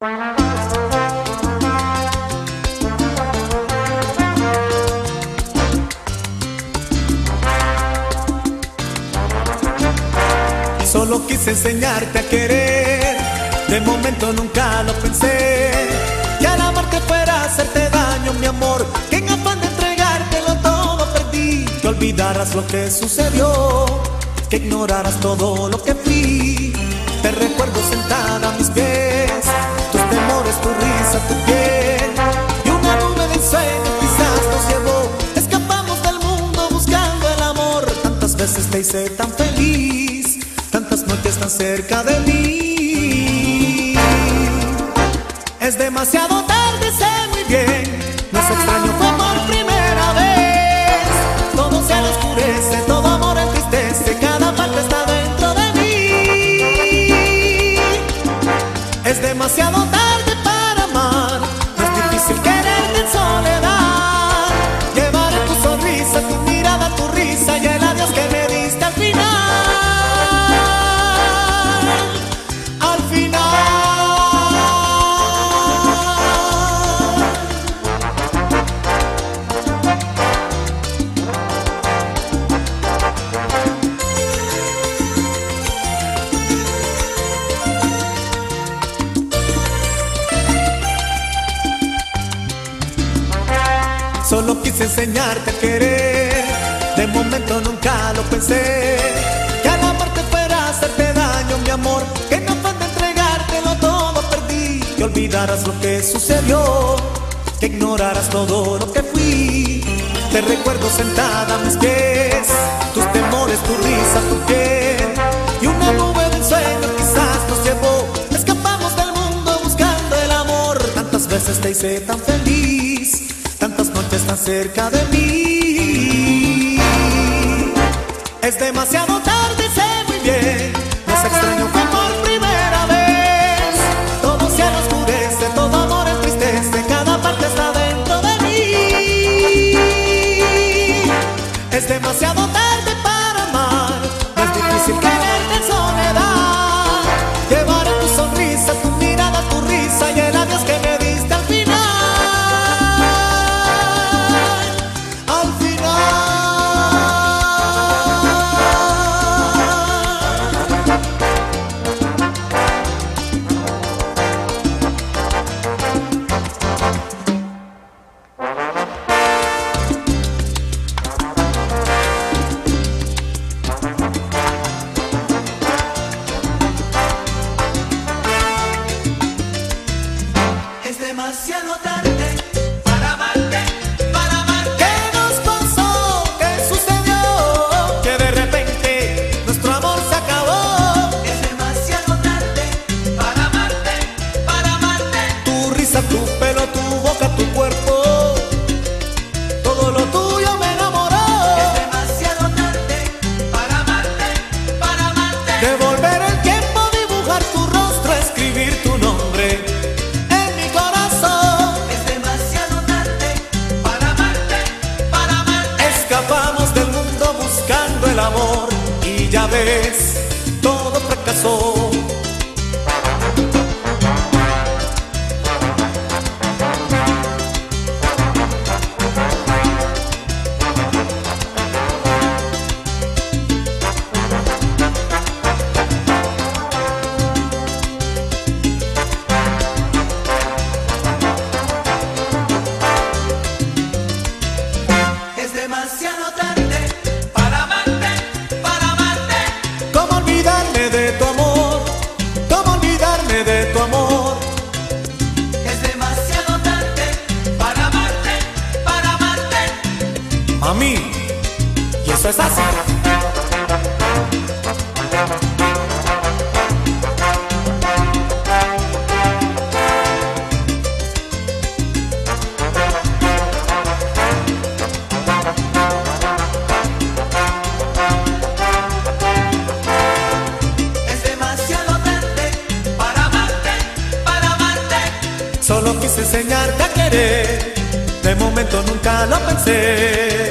Solo quise enseñarte a querer, de momento nunca lo pensé. Que al amarte fuera hacerte daño, mi amor. Que en afán de entregártelo todo perdí. Que olvidaras lo que sucedió, que ignoraras todo lo que fui. Te recuerdo sentada a mis pies, tu risa, tu piel. Y una nube de ensueño quizás nos llevó. Escapamos del mundo buscando el amor. Tantas veces te hice tan feliz tan cerca de mí. Es demasiado tarde, sé muy bien, no es extraño, fue por primera vez. Todo se oscurece, todo amor entristece, cada parte está dentro de mí. Es demasiado Solo quise enseñarte a querer, de momento nunca lo pensé. Que al amarte fuera hacerte daño, mi amor. Que no fue de entregártelo todo perdí. Que olvidaras lo que sucedió, que ignoraras todo lo que fui. Te recuerdo sentada a mis pies, tus temores, tu risa, tu piel. Y una nube de ensueño quizás nos llevó. Escapamos del mundo buscando el amor. Tantas veces te hice tan feliz tan cerca de mí. Es demasiado tarde, sé muy bien, no es extraño, fue por todo fracasó. Olvidarme de tu amor? ¿Cómo olvidarme de tu amor? Es demasiado tarde para amarte, para amarte. Mami, y eso es así. Quise enseñarte a querer, de momento nunca lo pensé.